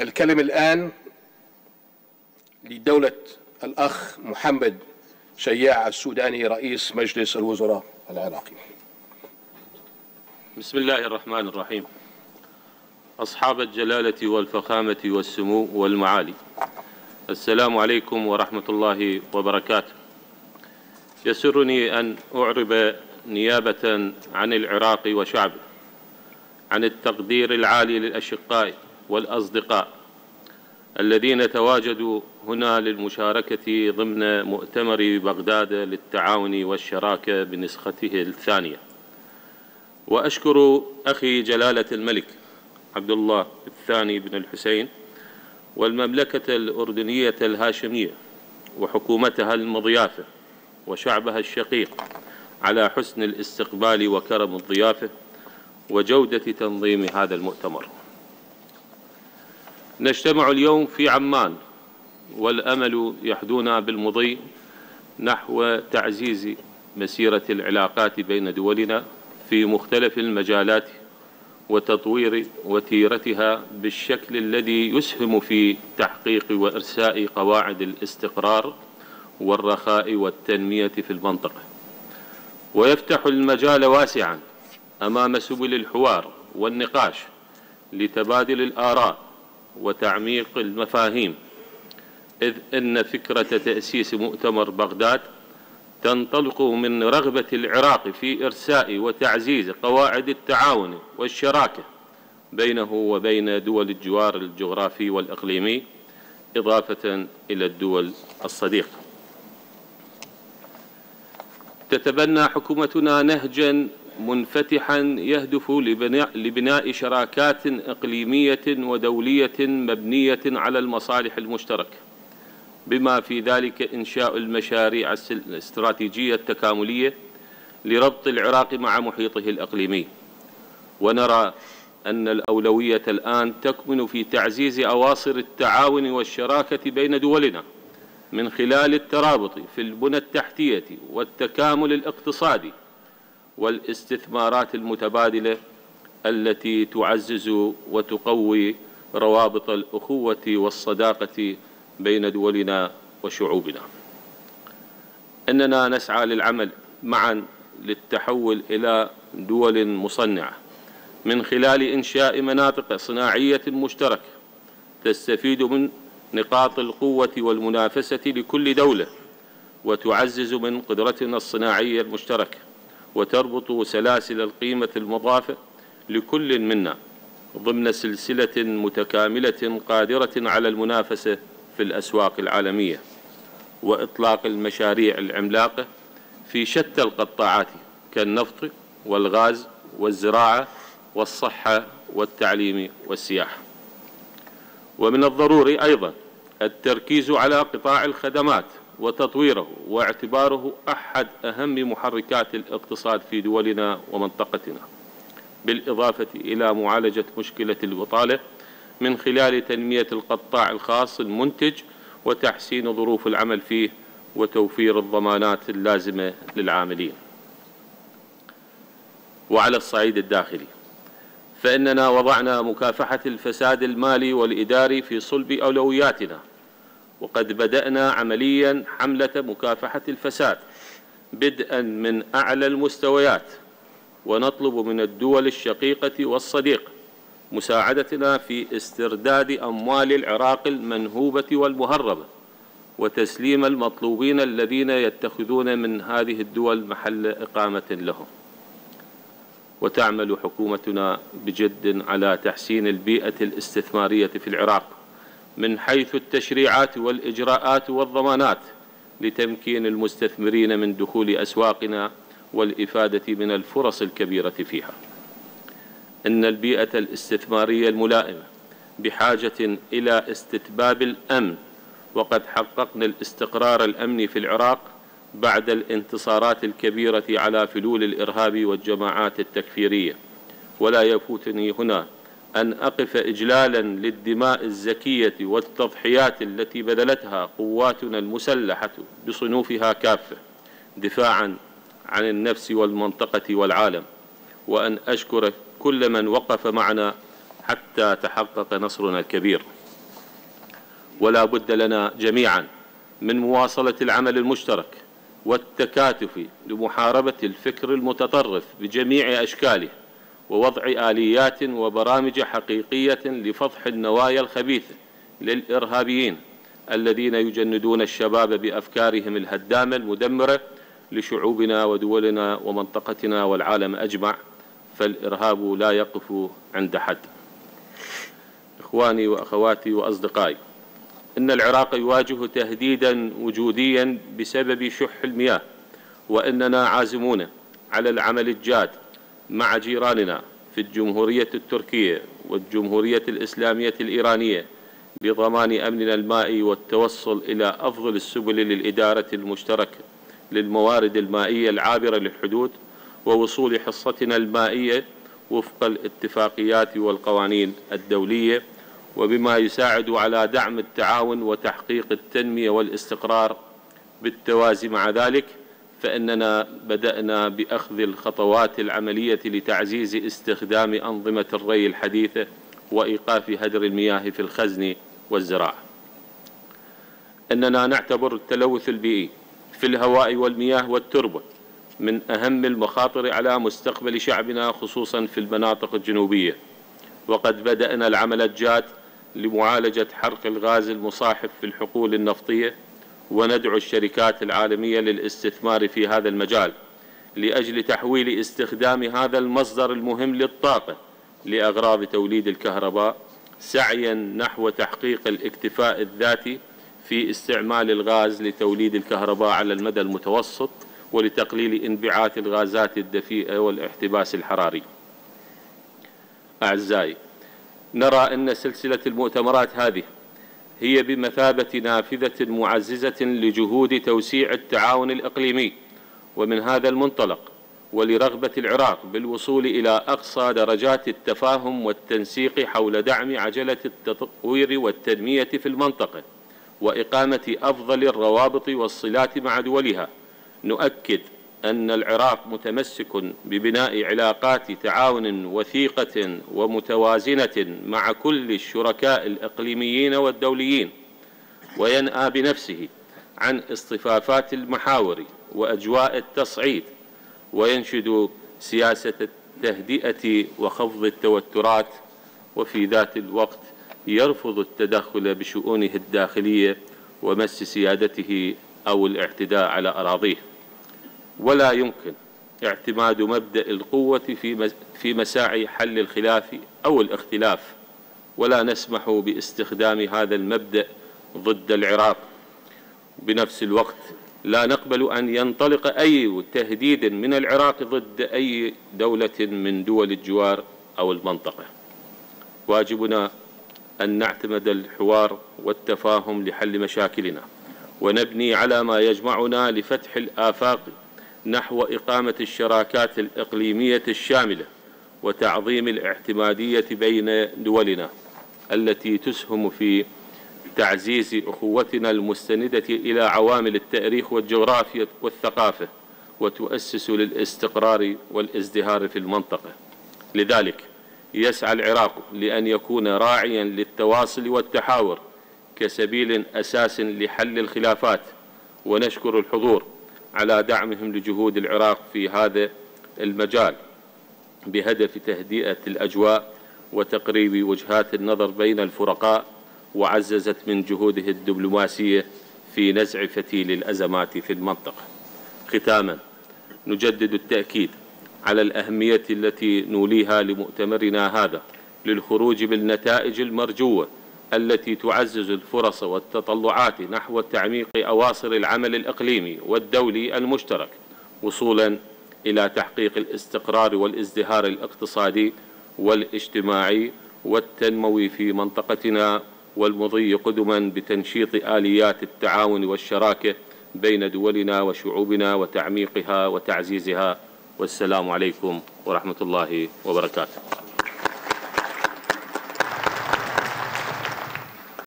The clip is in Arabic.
الكلمة الآن لدولة الأخ محمد شياع السوداني رئيس مجلس الوزراء العراقي. بسم الله الرحمن الرحيم. أصحاب الجلالة والفخامة والسمو والمعالي السلام عليكم ورحمة الله وبركاته. يسرني أن أعرب نيابة عن العراق وشعبه عن التقدير العالي للأشقاء والأصدقاء الذين تواجدوا هنا للمشاركة ضمن مؤتمر بغداد للتعاون والشراكة بنسخته الثانية. وأشكر أخي جلالة الملك عبد الله الثاني بن الحسين والمملكة الأردنية الهاشمية وحكومتها المضيافة وشعبها الشقيق على حسن الاستقبال وكرم الضيافة وجودة تنظيم هذا المؤتمر. نجتمع اليوم في عمان والأمل يحدونا بالمضي نحو تعزيز مسيرة العلاقات بين دولنا في مختلف المجالات وتطوير وتيرتها بالشكل الذي يسهم في تحقيق وإرساء قواعد الاستقرار والرخاء والتنمية في المنطقة. ويفتح المجال واسعا أمام سبل الحوار والنقاش لتبادل الآراء وتعميق المفاهيم. إذ أن فكرة تأسيس مؤتمر بغداد تنطلق من رغبة العراق في إرساء وتعزيز قواعد التعاون والشراكة بينه وبين دول الجوار الجغرافي والإقليمي إضافة إلى الدول الصديقة. تتبنى حكومتنا نهجا منفتحا يهدف لبناء, شراكات إقليمية ودولية مبنية على المصالح المشتركة بما في ذلك إنشاء المشاريع الاستراتيجية التكاملية لربط العراق مع محيطه الإقليمي. ونرى أن الأولوية الآن تكمن في تعزيز أواصر التعاون والشراكة بين دولنا من خلال الترابط في البنى التحتية والتكامل الاقتصادي والاستثمارات المتبادلة التي تعزز وتقوي روابط الأخوة والصداقة بين دولنا وشعوبنا. أننا نسعى للعمل معا للتحول إلى دول مصنعة من خلال إنشاء مناطق صناعية مشتركة تستفيد من نقاط القوة والمنافسة لكل دولة وتعزز من قدرتنا الصناعية المشتركة. وتربط سلاسل القيمة المضافة لكل منا ضمن سلسلة متكاملة قادرة على المنافسة في الأسواق العالمية وإطلاق المشاريع العملاقة في شتى القطاعات كالنفط والغاز والزراعة والصحة والتعليم والسياحة. ومن الضروري أيضا التركيز على قطاع الخدمات وتطويره واعتباره أحد أهم محركات الاقتصاد في دولنا ومنطقتنا بالإضافة إلى معالجة مشكلة البطالة من خلال تنمية القطاع الخاص المنتج وتحسين ظروف العمل فيه وتوفير الضمانات اللازمة للعاملين. وعلى الصعيد الداخلي فإننا وضعنا مكافحة الفساد المالي والإداري في صلب أولوياتنا وقد بدأنا عمليا حملة مكافحة الفساد بدءا من أعلى المستويات ونطلب من الدول الشقيقة والصديقة مساعدتنا في استرداد أموال العراق المنهوبة والمهربة وتسليم المطلوبين الذين يتخذون من هذه الدول محل إقامة لهم. وتعمل حكومتنا بجد على تحسين البيئة الاستثمارية في العراق. من حيث التشريعات والإجراءات والضمانات لتمكين المستثمرين من دخول أسواقنا والإفادة من الفرص الكبيرة فيها. إن البيئة الاستثمارية الملائمة بحاجة إلى استتباب الأمن وقد حققنا الاستقرار الأمني في العراق بعد الانتصارات الكبيرة على فلول الإرهاب والجماعات التكفيرية. ولا يفوتني هنا أن أقف إجلالا للدماء الزكية والتضحيات التي بذلتها قواتنا المسلحة بصنوفها كافة دفاعا عن النفس والمنطقة والعالم. وأن أشكر كل من وقف معنا حتى تحقق نصرنا الكبير. ولا بد لنا جميعا من مواصلة العمل المشترك والتكاتف لمحاربة الفكر المتطرف بجميع أشكاله. ووضع آليات وبرامج حقيقية لفضح النوايا الخبيثة للإرهابيين الذين يجندون الشباب بأفكارهم الهدامة المدمرة لشعوبنا ودولنا ومنطقتنا والعالم أجمع فالإرهاب لا يقف عند حد. إخواني وأخواتي وأصدقائي إن العراق يواجه تهديدا وجوديا بسبب شح المياه وإننا عازمون على العمل الجاد مع جيراننا في الجمهورية التركية والجمهورية الإسلامية الإيرانية لضمان أمننا المائي والتوصل إلى أفضل السبل للإدارة المشتركة للموارد المائية العابرة للحدود ووصول حصتنا المائية وفق الاتفاقيات والقوانين الدولية وبما يساعد على دعم التعاون وتحقيق التنمية والاستقرار بالتوازي مع ذلك فإننا بدأنا بأخذ الخطوات العملية لتعزيز استخدام أنظمة الري الحديثة وإيقاف هدر المياه في الخزن والزراعة. أننا نعتبر التلوث البيئي في الهواء والمياه والتربة من أهم المخاطر على مستقبل شعبنا خصوصا في المناطق الجنوبية. وقد بدأنا العمل الجاد لمعالجة حرق الغاز المصاحب في الحقول النفطية وندعو الشركات العالمية للاستثمار في هذا المجال لأجل تحويل استخدام هذا المصدر المهم للطاقة لأغراض توليد الكهرباء سعيا نحو تحقيق الاكتفاء الذاتي في استعمال الغاز لتوليد الكهرباء على المدى المتوسط ولتقليل انبعاث الغازات الدفيئة والاحتباس الحراري. أعزائي نرى أن سلسلة المؤتمرات هذه هي بمثابة نافذة معززة لجهود توسيع التعاون الإقليمي. ومن هذا المنطلق ولرغبة العراق بالوصول إلى أقصى درجات التفاهم والتنسيق حول دعم عجلة التطوير والتنمية في المنطقة وإقامة أفضل الروابط والصلات مع دولها نؤكد أن العراق متمسك ببناء علاقات تعاون وثيقة ومتوازنة مع كل الشركاء الإقليميين والدوليين وينأى بنفسه عن اصطفافات المحاور وأجواء التصعيد وينشد سياسة التهدئة وخفض التوترات وفي ذات الوقت يرفض التدخل بشؤونه الداخلية ومس سيادته أو الاعتداء على أراضيه. ولا يمكن اعتماد مبدأ القوة في مساعي حل الخلاف أو الاختلاف ولا نسمح باستخدام هذا المبدأ ضد العراق. بنفس الوقت لا نقبل أن ينطلق أي تهديد من العراق ضد أي دولة من دول الجوار أو المنطقة. واجبنا أن نعتمد الحوار والتفاهم لحل مشاكلنا ونبني على ما يجمعنا لفتح الآفاق نحو إقامة الشراكات الإقليمية الشاملة وتعظيم الاعتمادية بين دولنا التي تسهم في تعزيز أخوتنا المستندة إلى عوامل التاريخ والجغرافيا والثقافة وتؤسس للاستقرار والازدهار في المنطقة. لذلك يسعى العراق لأن يكون راعيا للتواصل والتحاور كسبيل أساس لحل الخلافات ونشكر الحضور على دعمهم لجهود العراق في هذا المجال بهدف تهدئة الأجواء وتقريب وجهات النظر بين الفرقاء وعززت من جهوده الدبلوماسية في نزع فتيل الأزمات في المنطقة. ختاما نجدد التأكيد على الأهمية التي نوليها لمؤتمرنا هذا للخروج بالنتائج المرجوة التي تعزز الفرص والتطلعات نحو تعميق أواصر العمل الإقليمي والدولي المشترك وصولا إلى تحقيق الاستقرار والازدهار الاقتصادي والاجتماعي والتنموي في منطقتنا والمضي قدما بتنشيط آليات التعاون والشراكة بين دولنا وشعوبنا وتعميقها وتعزيزها. والسلام عليكم ورحمة الله وبركاته.